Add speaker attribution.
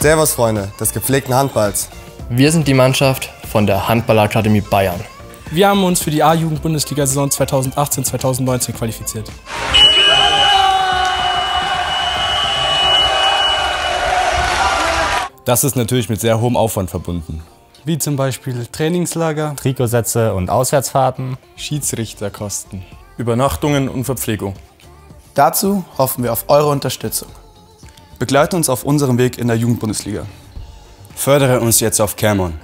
Speaker 1: Servus, Freunde des gepflegten Handballs.
Speaker 2: Wir sind die Mannschaft von der Handballakademie Bayern.
Speaker 3: Wir haben uns für die A-Jugend-Bundesliga-Saison 2018-2019 qualifiziert.
Speaker 4: Das ist natürlich mit sehr hohem Aufwand verbunden.
Speaker 5: Wie zum Beispiel Trainingslager,
Speaker 6: Trikotsätze und Auswärtsfahrten,
Speaker 2: Schiedsrichterkosten,
Speaker 7: Übernachtungen und Verpflegung.
Speaker 8: Dazu hoffen wir auf eure Unterstützung.
Speaker 9: Begleite uns auf unserem Weg in der Jugendbundesliga.
Speaker 4: Fördere uns jetzt auf Camon.